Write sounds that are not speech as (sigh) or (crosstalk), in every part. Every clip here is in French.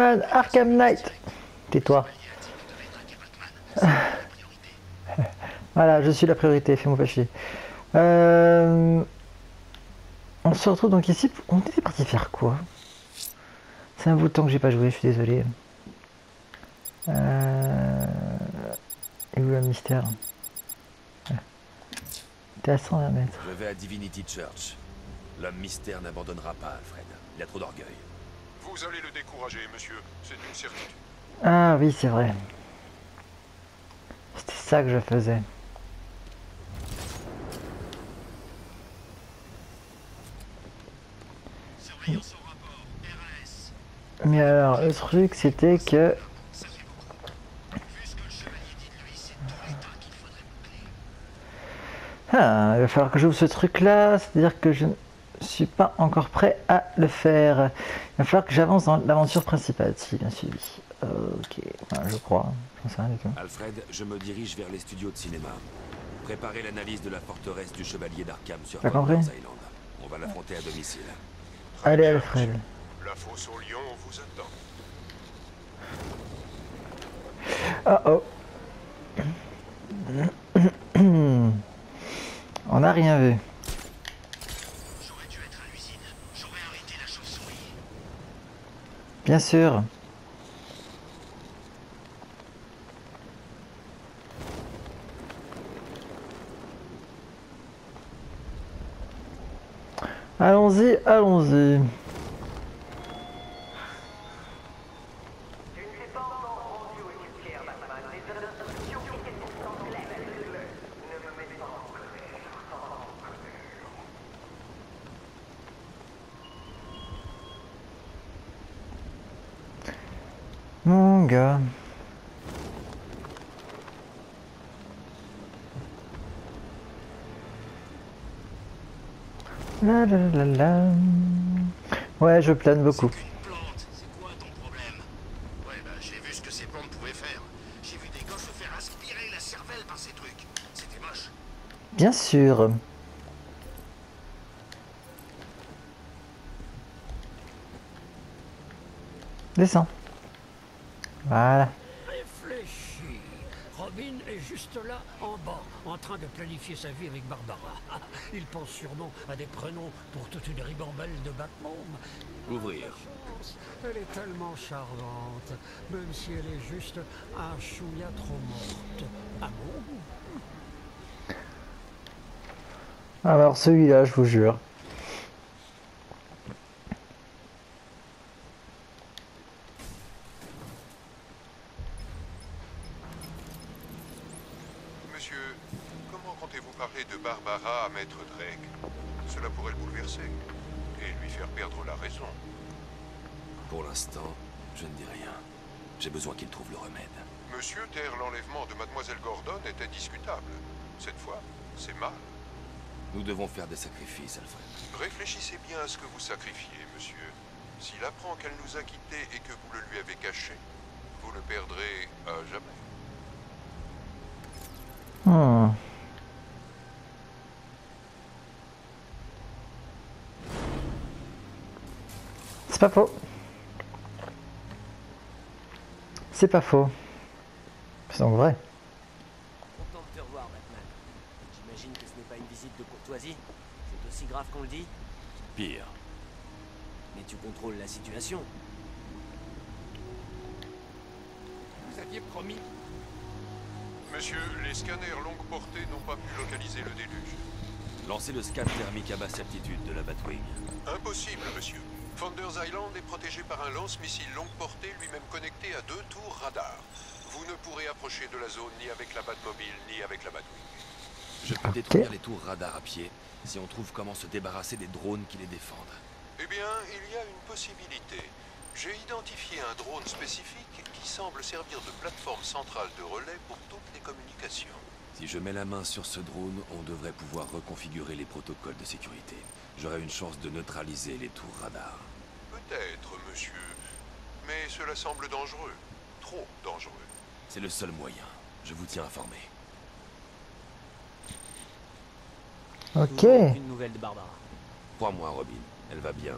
Arkham Knight. Tais-toi. (laughs) Voilà, je suis la priorité, fais-moi pas chier. Euh, On se retrouve donc ici. On était parti faire quoi? C'est un bout de temps que j'ai pas joué, je suis désolé. Euh... Et où le mystère? T'es à 120 mètres. Je vais à Divinity Church. L'homme mystère n'abandonnera pas Alfred. Il a trop d'orgueil. Vous allez le décourager, monsieur. C'est une certitude. Ah oui, c'est vrai. C'était ça que je faisais. Mais alors, le truc, c'était que... Ah, il va falloir que j'ouvre ce truc-là, c'est-à-dire que je suis pas encore prêt à le faire. Il va falloir que j'avance dans l'aventure principale, si bien suivi. Ok, Enfin, je crois, j'en sais rien du tout. Alfred, je me dirige vers les studios de cinéma. Préparez l'analyse de la forteresse du Chevalier d'Arkham sur Founders Island. On va l'affronter à domicile. Allez Alfred. La fosse au lion vous attend. Oh oh. (coughs) On n'a rien vu. Bien sûr. Allons-y, allons-y. Je ne suis pas encore rendu au cimetière, Batman. Les instructions étaient pourtant claires. Ne me mets pas en colère. En colère. La la la la. Ouais, je plane beaucoup. Bah. Bien sûr. Descends. Voilà. Réfléchis. Robin est juste là, en bas, en train de planifier sa vie avec Barbara. (laughs) Il pense sûrement à des prénoms pour toute une ribambelle de Batman. Ouvrir. Elle est tellement charmante, même si elle est juste un chouïa trop morte. Ah bon? Alors celui-là, je vous jure. Des sacrifices, Alfred. Réfléchissez bien à ce que vous sacrifiez, monsieur. S'il apprend qu'elle nous a quittés et que vous le lui avez caché, vous le perdrez à jamais. Hmm. C'est pas faux. C'est pas faux. C'est donc vrai. Content de te revoir, Batman. J'imagine que ce n'est pas une visite de courtoisie. Aussi grave qu'on le dit. Pire. Mais tu contrôles la situation. Vous aviez promis. Monsieur, les scanners longue portée n'ont pas pu localiser le déluge. Lancez le scan thermique à basse altitude de la Batwing. Impossible, monsieur. Founders Island est protégé par un lance-missile longue portée lui-même connecté à deux tours radar. Vous ne pourrez approcher de la zone ni avec la Batmobile ni avec la Batwing. Je peux détruire les tours radar à pied si on trouve comment se débarrasser des drones qui les défendent. Eh bien, il y a une possibilité. J'ai identifié un drone spécifique qui semble servir de plateforme centrale de relais pour toutes les communications. Si je mets la main sur ce drone, on devrait pouvoir reconfigurer les protocoles de sécurité. J'aurai une chance de neutraliser les tours radar. Peut-être, monsieur. Mais cela semble dangereux. Trop dangereux. C'est le seul moyen. Je vous tiens informé. Ok. Aucune nouvelle de Barbara. Crois-moi, Robin, elle va bien.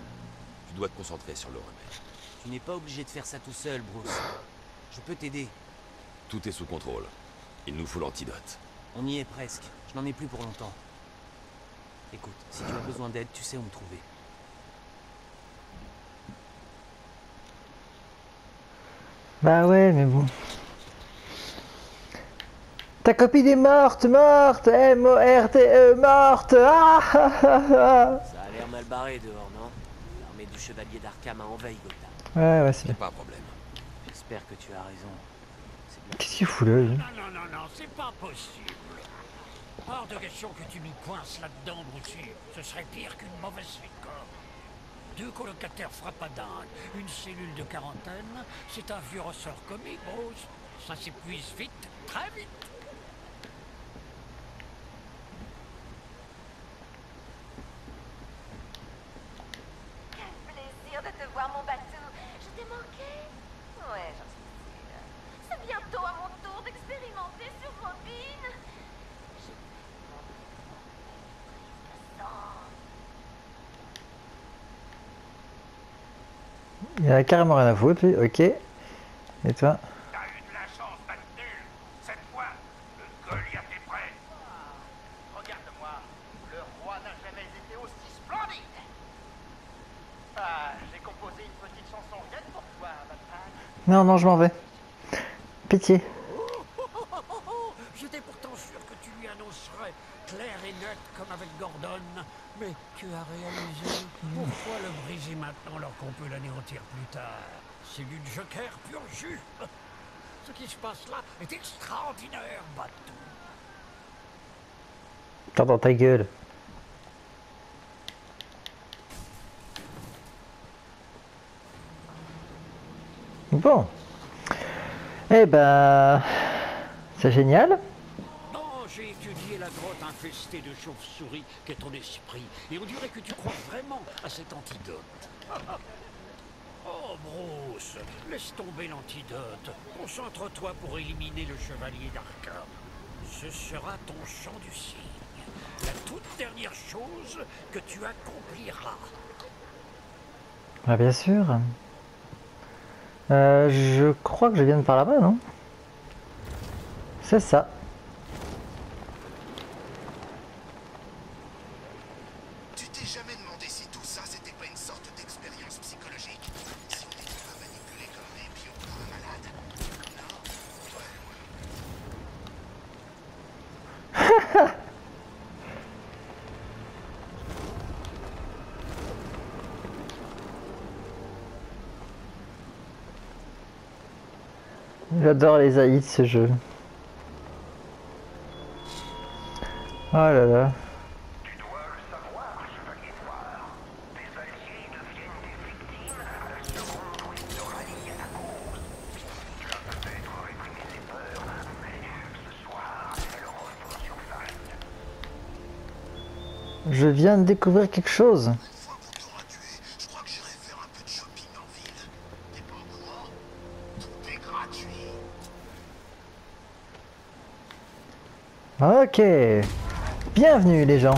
Tu dois te concentrer sur le remède. Tu n'es pas obligé de faire ça tout seul, Bruce. Je peux t'aider. Tout est sous contrôle. Il nous faut l'antidote. On y est presque. Je n'en ai plus pour longtemps. Écoute, si tu as besoin d'aide, tu sais où me trouver. Bah ouais, mais bon. Ta copine est morte, morte M-O-R-T-E, morte ah, ah, ah, ah. Ça a l'air mal barré dehors, non? L'armée du chevalier d'Arkham a envahi Gotham. Ouais, ouais, c'est bien. Pas un problème. J'espère que tu as raison. Qu'est-ce qu'il fout là, lui? Non, non, non, non, c'est pas possible. Hors de question que tu m'y coinces là-dedans, Brucey. Ce serait pire qu'une mauvaise suite. Deux colocataires frappadingues, une cellule de quarantaine, c'est un vieux ressort comique, Bruce. Ça s'épuise vite, très vite. Quel plaisir de te voir, mon bateau. Je t'ai manqué. Ouais, j'en suis sûre. C'est bientôt à mon tour d'expérimenter sur Robin. Je Il a carrément rien à foutre, lui, ok. Et toi Ah. Non, non, je m'en vais. Pitié. Oh, oh, oh J'étais pourtant sûr que tu lui annoncerais clair et net comme avec Gordon. Mais tu as réalisé pourquoi le briser maintenant alors qu'on peut l'anéantir plus tard? C'est du joker pur jus. (laughs) Ce qui se passe là est extraordinaire, Batou. T'as dans ta gueule. Bon. Eh ben... C'est génial. Infestée de chauves-souris qu'est ton esprit, et on dirait que tu crois vraiment à cet antidote. oh, Bruce, laisse tomber l'antidote. Concentre-toi pour éliminer le chevalier d'Arkham. Ce sera ton chant du cygne. La toute dernière chose que tu accompliras. Ah, bien sûr. Euh, je crois que je viens de par là-bas, non? C'est ça. Tu t'es jamais demandé si tout ça c'était pas une sorte d'expérience psychologique Si on n'était pas manipulé comme des pions par un malade Non J'adore les AI de ce jeu. Oh là là. Tu dois le savoir, chevalier noir. Tes alliés deviennent des victimes à la seconde où ils se rallient à la cause. Tu as peut-être réprimé ses peurs, mais ce soir, elles refont surface. Je viens de découvrir quelque chose. Une fois qu'on t'aura tué, je crois que j'irai faire un peu de shopping en ville. T'es pas au courant Tout est gratuit. Ok. Bienvenue les gens.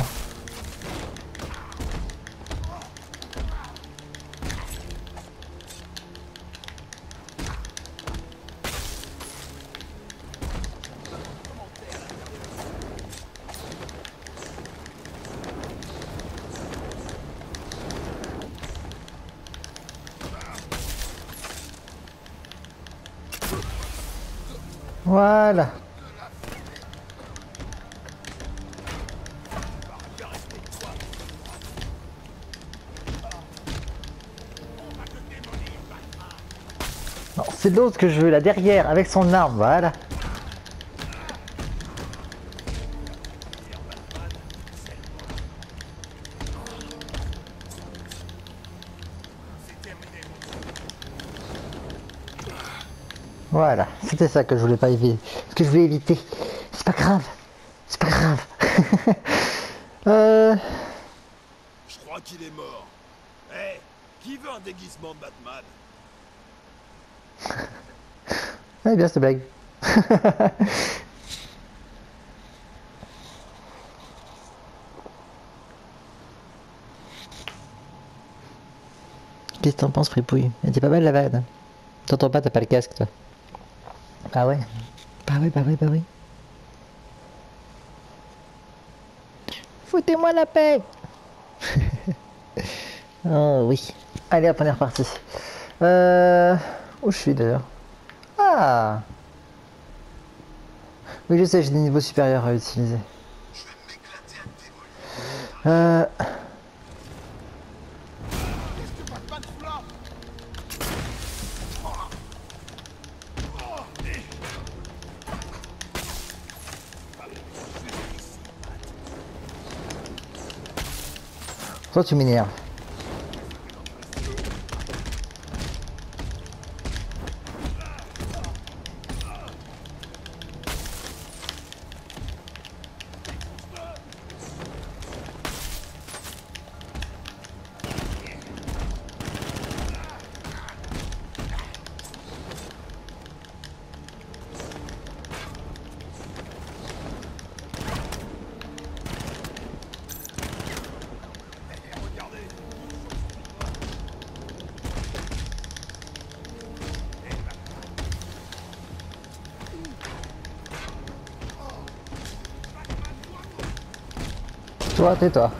Que je veux, là derrière, avec son arme, voilà. Voilà, c'était ça que je voulais pas éviter. Ce que je voulais éviter. C'est pas grave. C'est pas grave. (laughs) euh... Je crois qu'il est mort. Eh, qui veut un déguisement de Batman? Bien cette blague. (laughs) Qu'est-ce que t'en penses, Fripouille? Elle était pas mal la vanne. T'entends pas, t'as pas le casque, toi. Ah ouais Bah oui, bah oui, bah oui. Foutez-moi la paix (laughs) Oh oui. Allez hop, on est reparti. Euh... Où je suis d'ailleurs? Ah Oui, je sais, j'ai des niveaux supérieurs à utiliser. Euh... Toi, tu m'énerves. Toi, tais-toi.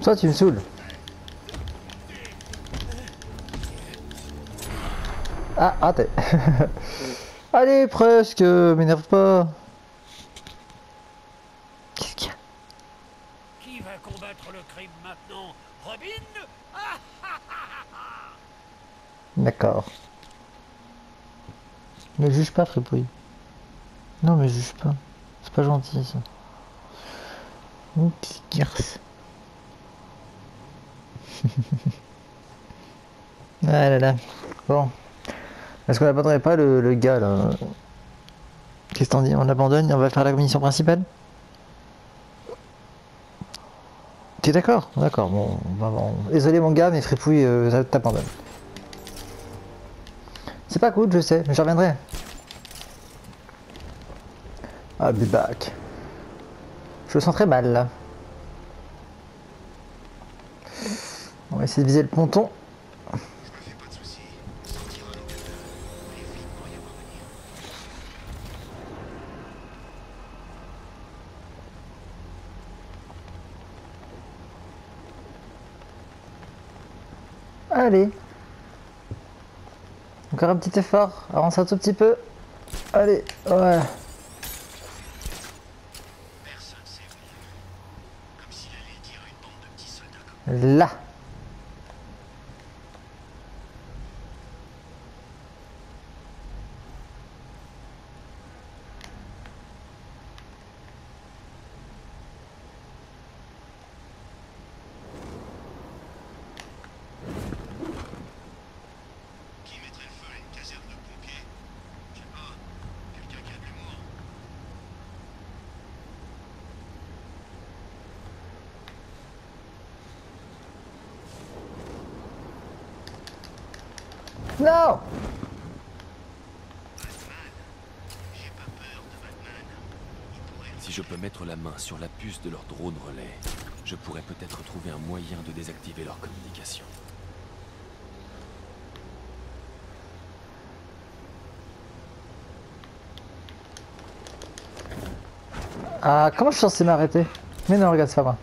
Toi, tu me saoules. Ah, raté. (laughs) Allez, presque, m'énerve pas. Qu'est-ce qu'il y a? Qui va combattre le crime maintenant? Robin? Ah (laughs) D'accord. Ne juge pas, Fripouille. Non, mais juge pas. C'est pas gentil, ça. Oh, petit garce. (laughs) ah là là. Bon. Est-ce qu'on n'abandonnerait pas le, le gars, là Qu'est-ce qu'on dit On l'abandonne et on va faire la mission principale? T'es d'accord? D'accord, bon, bah bon. Désolé mon gars, mais Fripouille euh, t'abandonne. C'est pas cool, je sais, mais je reviendrai. I'll be back. Je le sens très mal là. On va essayer de viser le ponton. Allez. Encore un petit effort. Avance un tout petit peu. Allez, voilà. Là. Qui mettrait le feu à une caserne de pompiers Je sais pas, quelqu'un qui a de l'humour. Non J'ai pas peur de Batman. Il pourrait Si je peux sur la puce de leur drone relais, je pourrais peut-être trouver un moyen de désactiver leur communication. Ah, comment je suis censé m'arrêter? Mais non, regarde, c'est pas.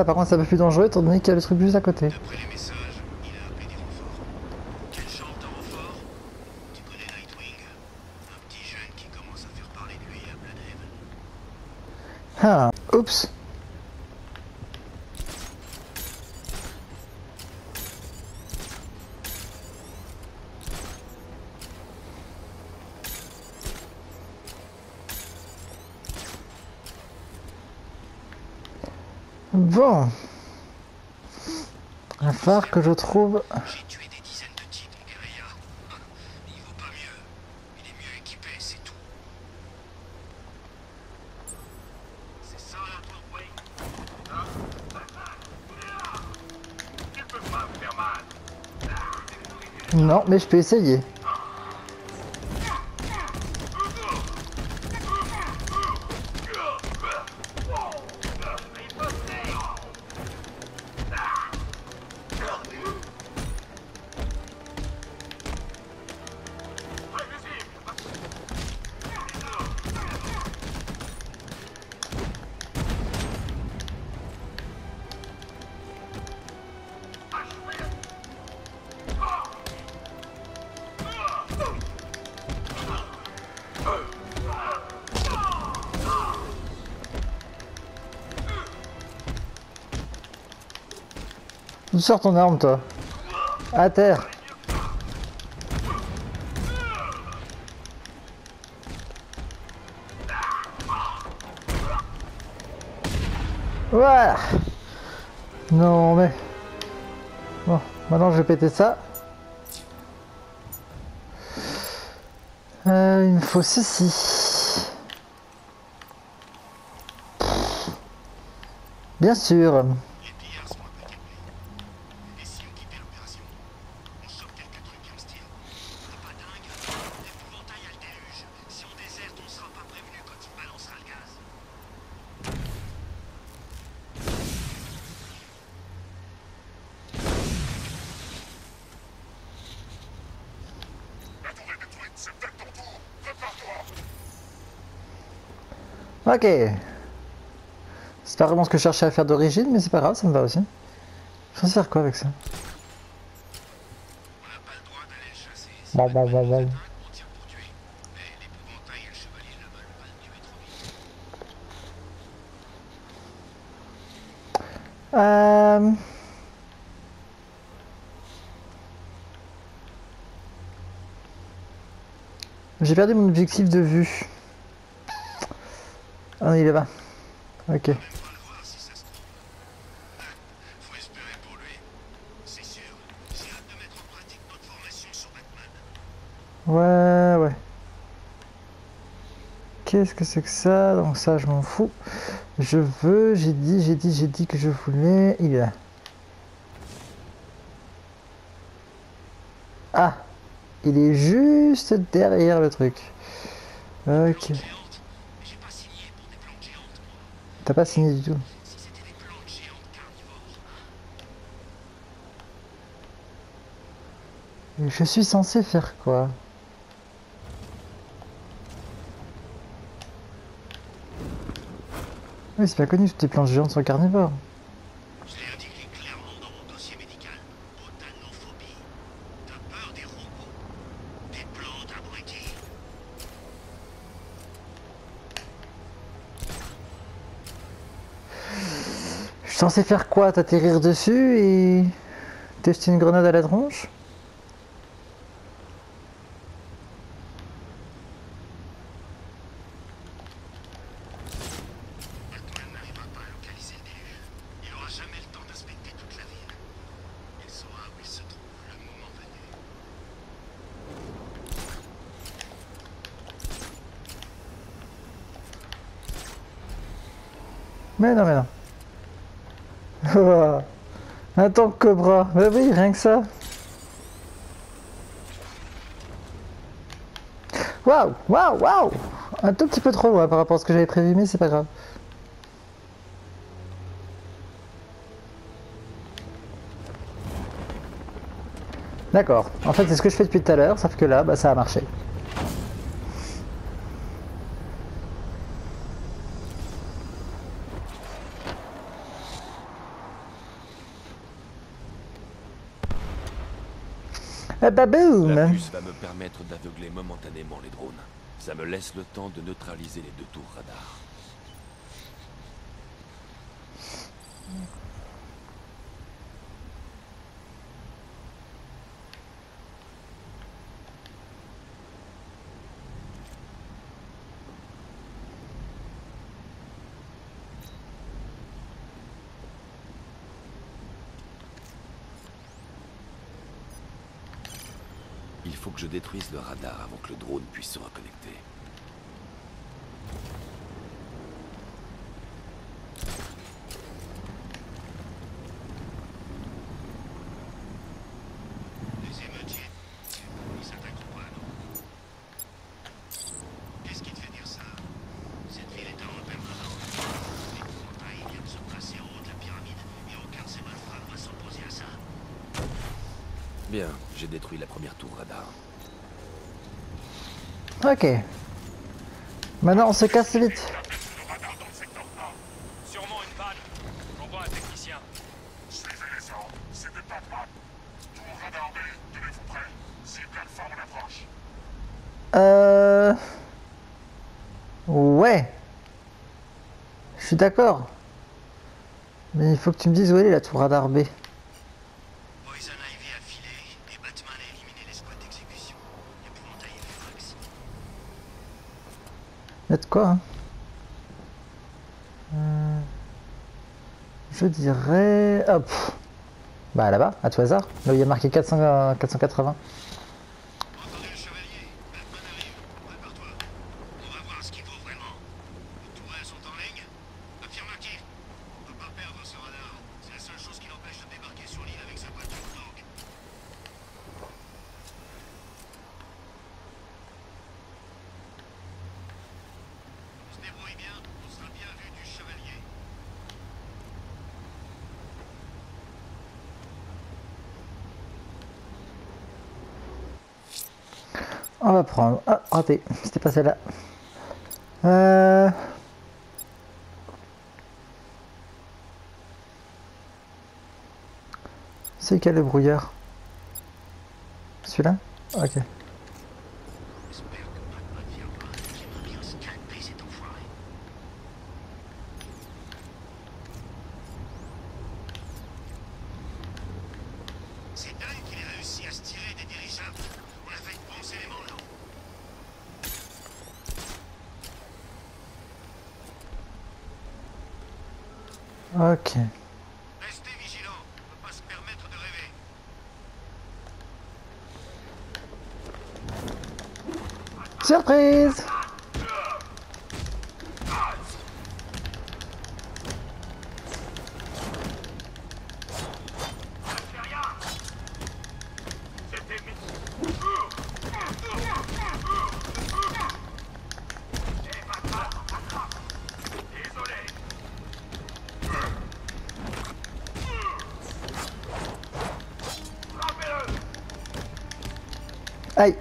ça par contre c'est pas plus dangereux étant donné qu'il y a le truc juste à côté. Ah, oups. Bon. Il va falloir que je trouve... J'ai tué des dizaines de types en guérilla. Il vaut pas mieux. Il est mieux équipé, c'est tout. C'est ça la tour Wayne Tu peux pas me faire mal Non, mais je peux essayer. D'où sort ton arme, toi À terre Voilà Non mais... Bon, maintenant je vais péter ça. Euh, il me faut ceci. Bien sûr. Les pillards sont impeccable. Et si on quittait l'opération On chope quelques trucs qui en style. T'es pas dingue L'épouvantail a le déluge. Si on déserte, on sera pas prévenu quand il balancera le gaz. La tour est détruite, c'est peut-être ton tour Prépare-toi Ok. C'est pas vraiment ce que je cherchais à faire d'origine, mais c'est pas grave, ça me va aussi. Je vais faire quoi avec ça? Bon, bon, bon, bon. Euh... J'ai perdu mon objectif de vue. Ah, il est là-bas. Ok. Ouais, ouais. Qu'est-ce que c'est que ça? Donc ça, je m'en fous. Je veux, j'ai dit, j'ai dit, j'ai dit que je voulais. Il est là. Ah Il est juste derrière le truc. Ok. Géante. Mais j'ai pas signé pour des plantes géantes, moi. T'as pas signé du tout. Plantes. Je suis censé faire quoi Oui, c'est pas connu, toutes les planches géantes sont carnivores. Je l'ai indiqué clairement dans mon dossier médical. Botanophobie. T'as peur des robots. Des plantes abruties. Je censé faire quoi? T'atterrir dessus et tester une grenade à la tronche Batman n'arrivera pas à localiser le déluge. Il aura jamais le temps d'inspecter toute la ville. Il saura où il se trouve le moment venu. Mais non, mais non. Oh, Un tank cobra. Bah oui, rien que ça. Waouh, waouh, waouh Un tout petit peu trop par rapport à ce que j'avais prévu, mais c'est pas grave. D'accord. En fait, c'est ce que je fais depuis tout à l'heure, sauf que là, bah, ça a marché. Eh ben, La baboum va me permettre d'aveugler momentanément les drones. Ça me laisse le temps de neutraliser les deux tours radar. Que je détruise le radar avant que le drone puisse se reconnecter. Les émeutiers, ils s'attaqueront pas à nous. Qu'est-ce qui te fait dire ça? Cette ville est en open Les ils viennent se placer en haut de la pyramide et aucun de ces malfrats ne va s'opposer à ça. Bien, j'ai détruit la première tour radar. Ok. Maintenant, on se casse vite. Euh... Ouais. Je suis d'accord. Mais il faut que tu me dises où elle est la tour radar B. Poison Ivy a filé et Batman a éliminé les squads d'exécution. L'épouvantail est Fox. De quoi, hein Euh, Je dirais... Hop. Bah là-bas, à tout hasard. Là où il y a marqué 400, euh, 480. Entendez le chevalier Batman arrive. Prépare-toi. On va voir ce qu'il vaut vraiment. Les tourelles sont en ligne Affirmatif. On peut pas perdre ce radar. C'est la seule chose qui l'empêche de débarquer sur l'île avec sa voiture Dog. On se débrouille bien, on sera bien vu du chevalier. On va prendre. Ah, raté. C'était pas celle-là. Euh... C'est quel le brouillard? Celui-là? Ok. J'espère que Batman viendra. J'aimerais bien scalper cet enfoiré. C'est dingue qu'il ait réussi à se tirer des dirigeables. On a fait de bons éléments là. Ok. Restez vigilants. On peut pas se permettre de rêver. Surprise. Aïe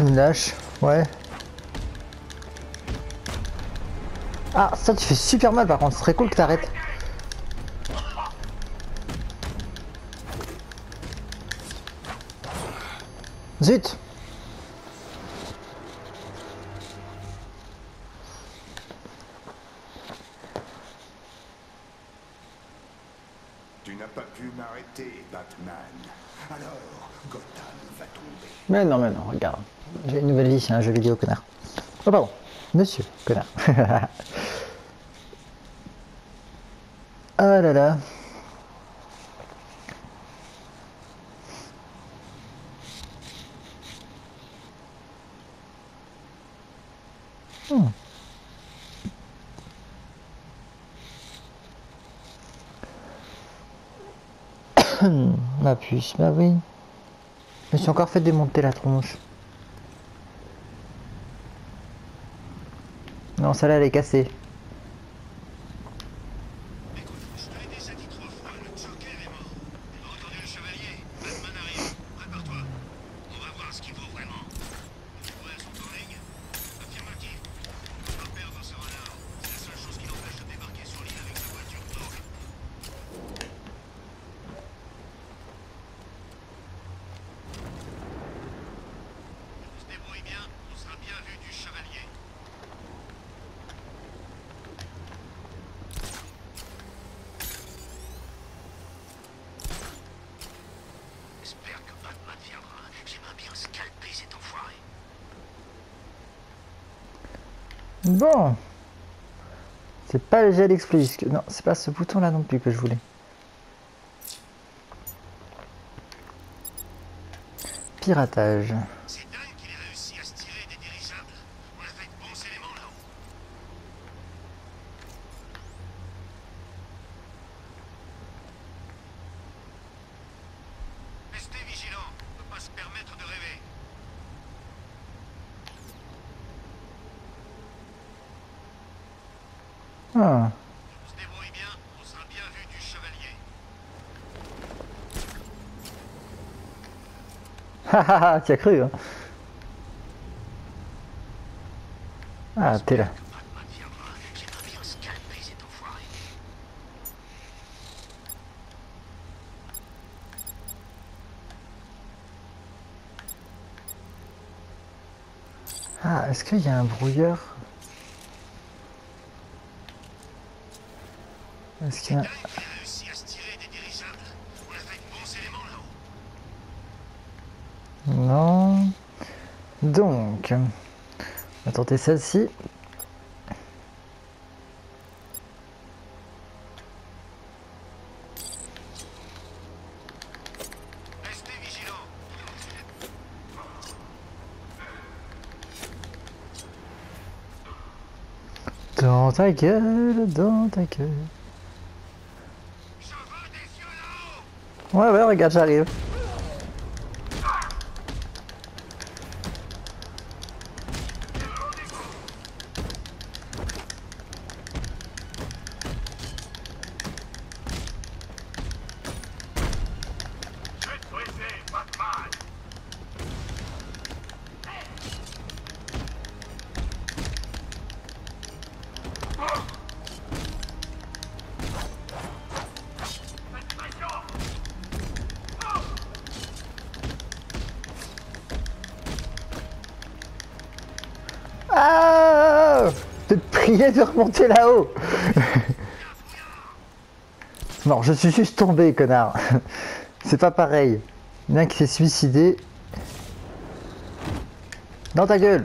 Me lâches. Ouais. Ah, ça tu fais super mal par contre. Ce serait cool que t'arrêtes. Zut Tu n'as pas pu m'arrêter, Batman. Alors, Gotham va tomber. Mais non, mais non, regarde. J'ai une nouvelle vie, c'est un jeu vidéo, connard. Oh, pardon. Monsieur, connard. (laughs) ah là là. Hmm. (coughs) Ma puce, bah oui. Je me suis encore fait démonter la tronche. Non, celle-là, elle est cassée. Écoute, je te l'ai déjà dit trois fois, le Joker est mort. Entendu le chevalier Batman arrive. Prépare-toi. On va voir ce qu'il vaut vraiment. Les tourelles sont en ligne Affirmatif. On peut pas perdre ce radar. C'est la seule chose qui l'empêche de débarquer sur l'île avec sa voiture Dog. On se débrouille bien, on sera bien vu du chevalier. Bon. C'est pas le gel explosif. Non, c'est pas ce bouton là non plus que je voulais. Piratage. C'est dingue qu'il ait réussi à se tirer des dirigeables. On a fait de bons éléments là-haut. Restez vigilants. On peut pas se permettre de rêver. Ah. On se débrouille bien, on sera bien vu du chevalier. Hahaha, tu as cru, hein Ah, t'es là. Ah, est-ce qu'il y a un brouilleur? Est-ce qu'il y a... Dingue qu'il ait réussi à se tirer des dirigeables. On a fait de bons éléments là-haut. Non. Donc, on va tenter celle-ci. Dans ta gueule, dans ta gueule. Ouais, ouais, regarde, j'arrive. Remonter là-haut Non, je suis juste tombé, connard. C'est pas pareil. Il y en a qui s'est suicidé. Dans ta gueule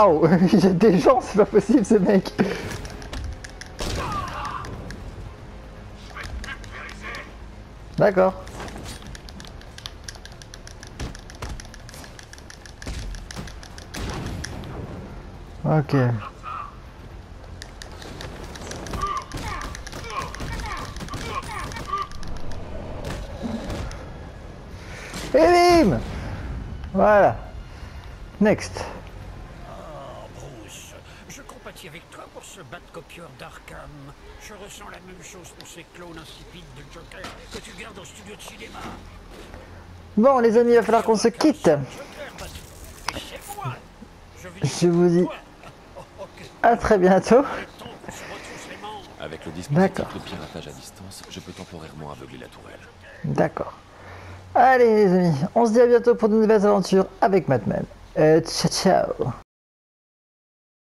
Aouh (laughs) Il y a des gens, c'est pas possible ce mec. D'accord. Ok. Et bim Voilà. Next. Oh, Bruce, je compatis avec toi pour ce bat-copieur d'Arkham. Je ressens la même chose pour ces clones insipides de Joker que tu gardes au studio de cinéma. Bon les amis, il va falloir qu'on se quitte. Je vous dis. Oh, à très bientôt. Avec le dispositif D'accord. de piratage à distance, je peux temporairement aveugler la tourelle. D'accord. Allez les amis, on se dit à bientôt pour de nouvelles aventures avec Madman. Euh, ciao ciao